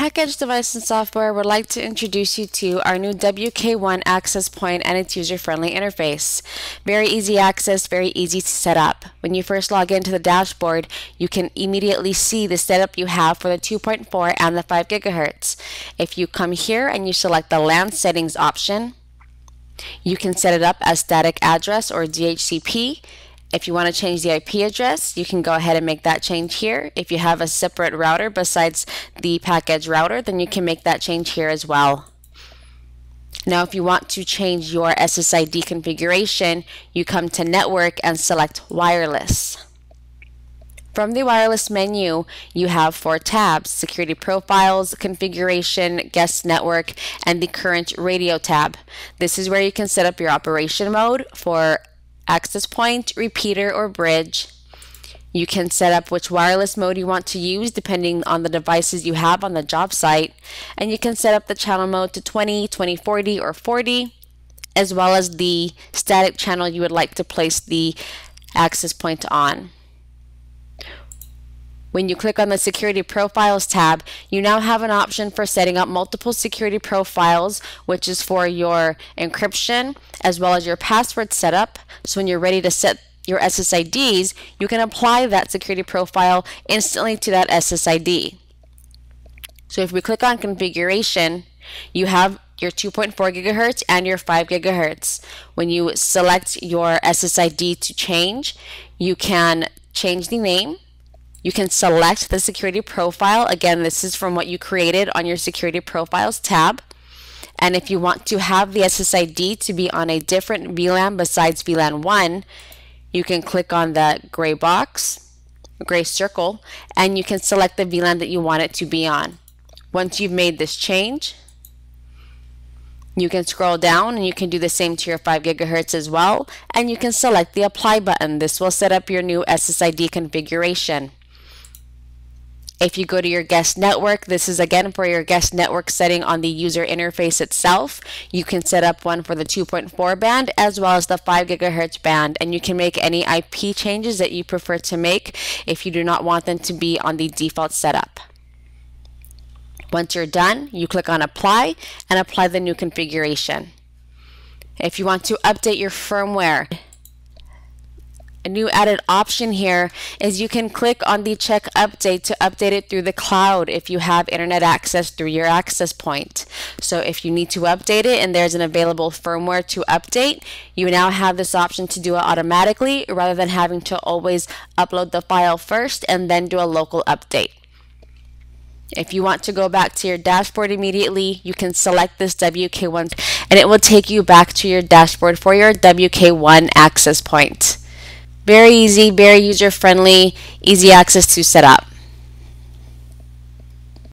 Pakedge Device and Software would like to introduce you to our new WK1 access point and its user-friendly interface. Very easy access, very easy to set up. When you first log into the dashboard, you can immediately see the setup you have for the 2.4 and the 5 gigahertz. If you come here and you select the LAN settings option, you can set it up as static address or DHCP if you want to change the IP address, you can go ahead and make that change here. If you have a separate router besides the Pakedge router, then you can make that change here as well. Now, if you want to change your SSID configuration, you come to Network and select Wireless. From the wireless menu, you have four tabs, Security Profiles, Configuration, Guest Network, and the Current Radio tab. This is where you can set up your operation mode for access point, repeater, or bridge. You can set up which wireless mode you want to use depending on the devices you have on the job site. And you can set up the channel mode to 20, 20, 40, or 40, as well as the static channel you would like to place the access point on. When you click on the Security Profiles tab, you now have an option for setting up multiple security profiles, which is for your encryption as well as your password setup. So when you're ready to set your SSIDs, you can apply that security profile instantly to that SSID. So if we click on configuration, you have your 2.4 gigahertz and your 5 gigahertz. When you select your SSID to change, you can change the name, you can select the security profile. Again, this is from what you created on your security profiles tab. And if you want to have the SSID to be on a different VLAN besides VLAN 1, you can click on the gray box, gray circle, and you can select the VLAN that you want it to be on. Once you've made this change, you can scroll down and you can do the same to your 5 gigahertz as well, and you can select the apply button. This will set up your new SSID configuration. If you go to your guest network, this is again for your guest network setting on the user interface itself. You can set up one for the 2.4 band as well as the 5 gigahertz band, and you can make any IP changes that you prefer to make if you do not want them to be on the default setup. Once you're done, you click on apply and apply the new configuration. If you want to update your firmware, a new added option here is you can click on the check update to update it through the cloud if you have internet access through your access point. So if you need to update it and there's an available firmware to update, you now have this option to do it automatically rather than having to always upload the file first and then do a local update. If you want to go back to your dashboard immediately, you can select this WK1 and it will take you back to your dashboard for your WK1 access point. Very easy, very user friendly, easy access to set up.